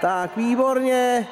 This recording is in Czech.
Tak, výborně.